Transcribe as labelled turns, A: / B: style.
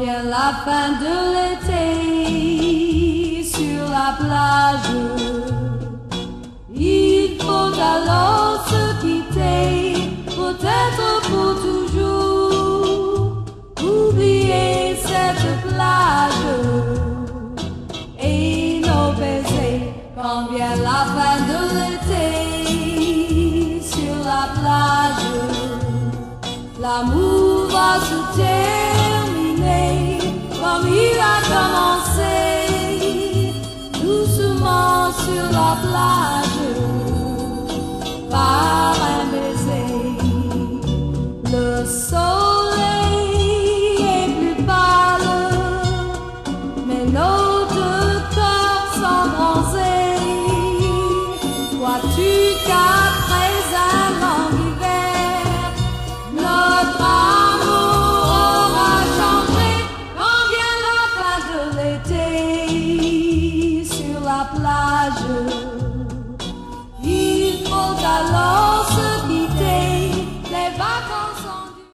A: vient la fin de l'été sur la plage. Il faut alors se quitter, peut-être pour toujours. Oublier cette plage et nos baisers quand vient la fin de l'été sur la plage. L'amour va se taire doucement sur la plage par un baiser. Le soleil est plus pâle, mais nos deux corps sont. Toi tu naufrágio.